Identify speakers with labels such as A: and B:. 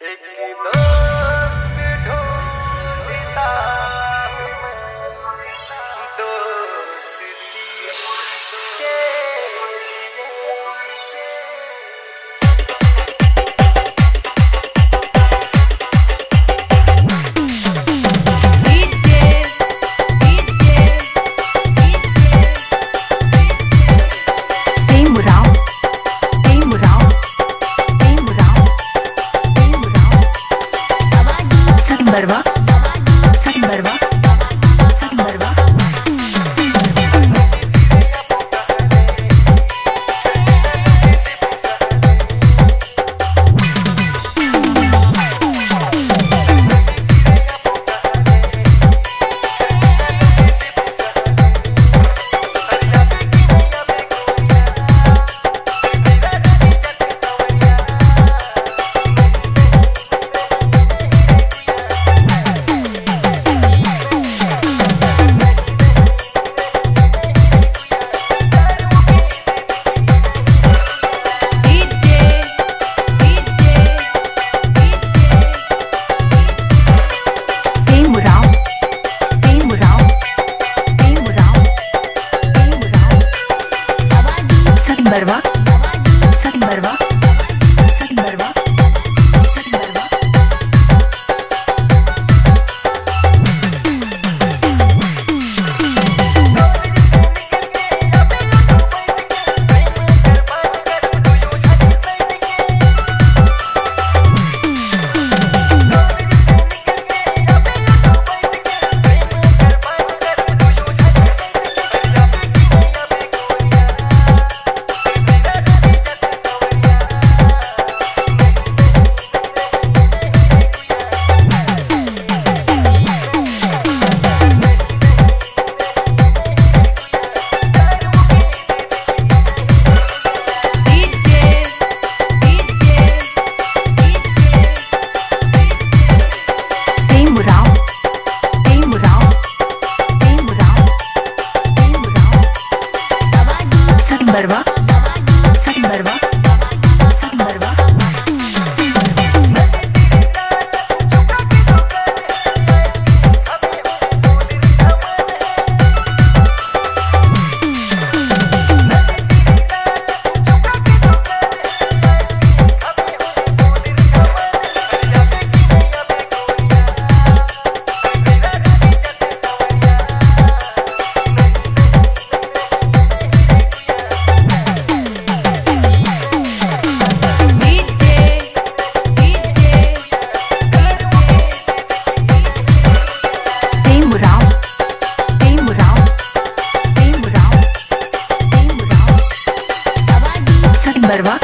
A: It barba? Number Barwa